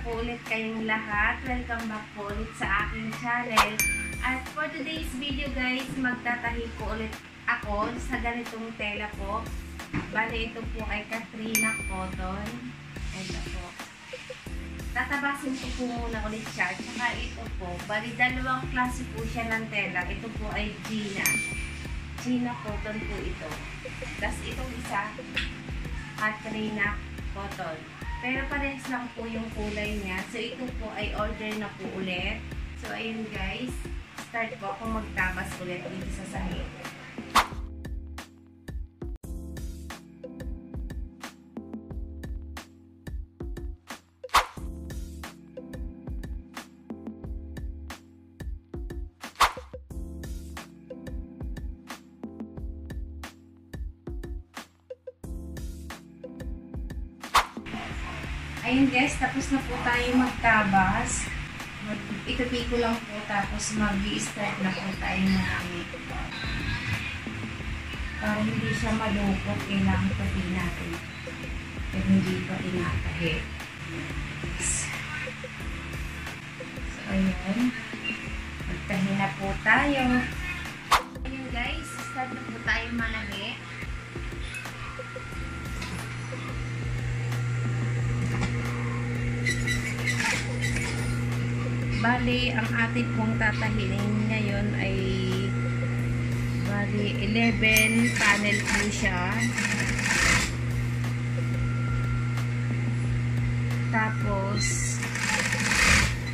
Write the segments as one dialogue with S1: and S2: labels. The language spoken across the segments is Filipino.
S1: po ulit kayong lahat. Welcome back po ulit sa aking channel. At for today's video guys, magtatahi po ulit ako sa ganitong tela po. Bale, ito po ay Katrina Cotton. Ito po. Tatabasin ko po muna ulit siya. Tsaka ito po, bali dalawang klase po siya ng tela. Ito po ay Gina. Gina Cotton po ito. Tapos itong isa, Katrina Cotton. Pero parehas lang po yung kulay niya. So, ito po ay order na po ulit. So, ayun guys. Start po akong magtabas ulit dito sa sahig. Ayun guys, tapos na po tayo magtabas. Mag itupi ko lang po tapos mag-i-start na po tayo marami. Para hindi siya malukot, kailangan pati natin. Pero hindi pa tinatahi. So, ayun. Magtahi na po tayo. Ayun guys, start na po tayo manahi. Bali, ang atin pong tatahiin ngayon ay bali 11 panel po siya. Tapos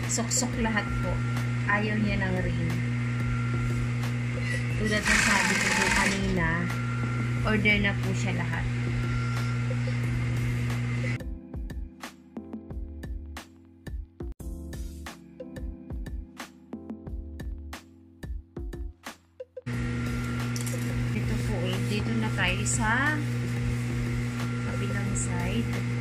S1: suksok lahat po. Ayaw niya ng ring. Tulad ng sabi ko po kanina, order na po siya lahat. Tayo sa kabilang side.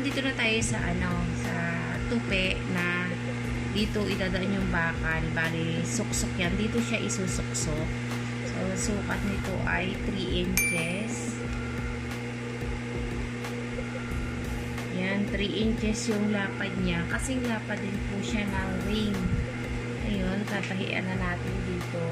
S1: Nandito na tayo sa ano, sa tupi na dito idadaan yung bakal. Bali, suksok yan. Dito siya isusuksok. So, sukat nito ay 3 inches. Yan, 3 inches yung lapad niya. Kasing lapad din po siya ng ring. Ayun, tatahian na natin dito.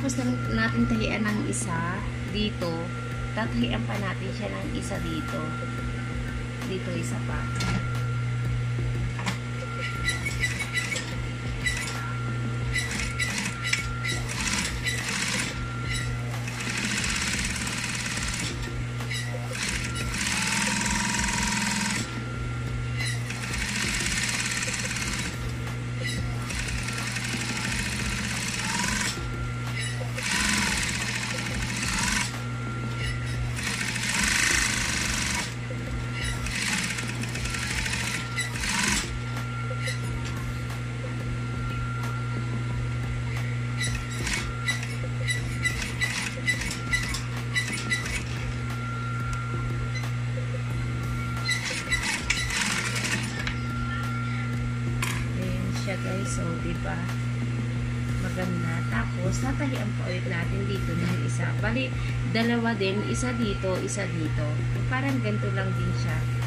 S1: Tapos na natin tahian ng isa dito, tatahian pa natin siya ng isa dito. Dito isa pa. Guys. So, di ba? Maganda. Tapos, tatahian pa ulit natin dito ng isa. Bali, dalawa din. Isa dito, isa dito. Parang ganito lang din siya.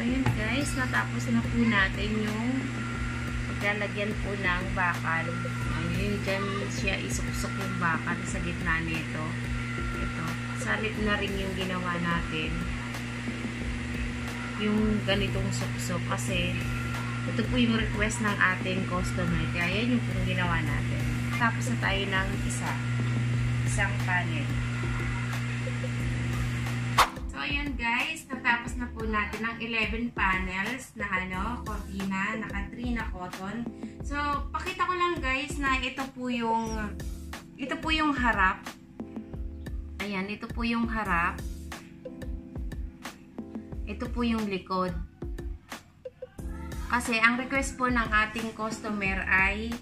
S1: Ayun guys, natapos na po natin yung paglalagyan po ng bakal. Ayun, dyan siya isuksok yung bakal sa gitna nito. Ito, salit na rin yung ginawa natin. Yung ganitong suksok kasi ito po yung request ng ating customer. Kaya yan yung pong ginawa natin. Tapos na tayo ng isa. Isang panel. So, ayan guys. Na po natin ang 11 panels na ano, cortina, naka 3 na cotton. So, pakita ko lang guys na ito po yung ito po yung harap. Ayan, ito po yung harap. Ito po yung likod. Kasi ang request po ng ating customer ay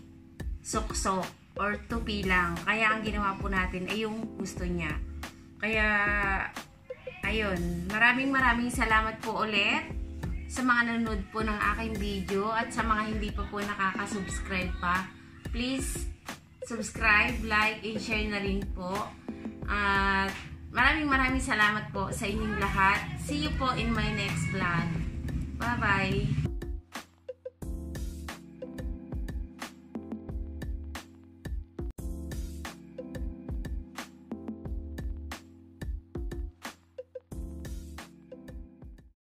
S1: suksok or tupi lang. Kaya ang ginawa po natin ay yung gusto niya. Kaya, ayun. Maraming maraming salamat po ulit sa mga nanonood po ng aking video at sa mga hindi pa po nakaka-subscribe pa. Please, subscribe, like, and share na rin po. At maraming maraming salamat po sa inyong lahat. See you po in my next vlog. Bye-bye!